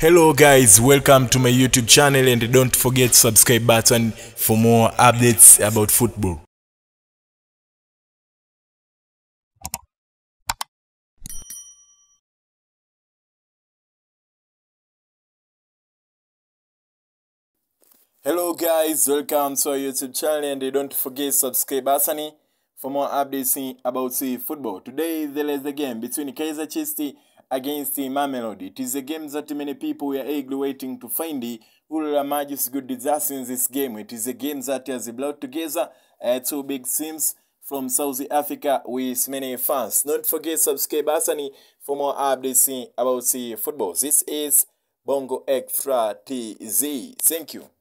hello guys welcome to my youtube channel and don't forget subscribe button for more updates about football. Hello guys welcome to our youtube channel and don't forget subscribe button for more updates about football. Today there is a game between Kaizer Chiefs against Mamelodi. It is a game that many people were eagerly waiting to find will emerge good results in this game. It is a game that has brought together uh, two big teams from South Africa with many fans. Don't forget subscribe Asani for more updates about the football. This is Bongo Extra TZ. Thank you.